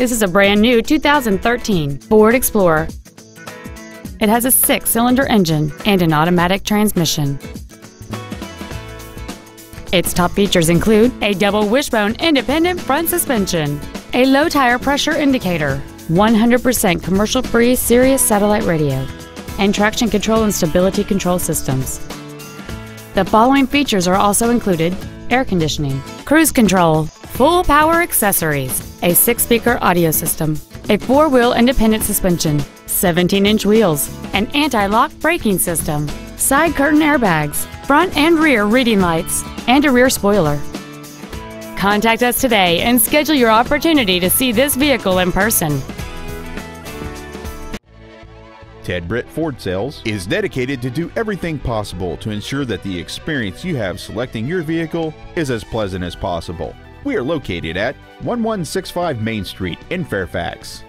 This is a brand new 2013 Ford Explorer. It has a six-cylinder engine and an automatic transmission. Its top features include a double wishbone independent front suspension, a low tire pressure indicator, 100% commercial-free Sirius satellite radio, and traction control and stability control systems. The following features are also included air conditioning, cruise control, full power accessories, a six speaker audio system, a four wheel independent suspension, 17 inch wheels, an anti lock braking system, side curtain airbags, front and rear reading lights, and a rear spoiler. Contact us today and schedule your opportunity to see this vehicle in person. Ted Britt Ford Sales is dedicated to do everything possible to ensure that the experience you have selecting your vehicle is as pleasant as possible. We are located at 1165 Main Street in Fairfax.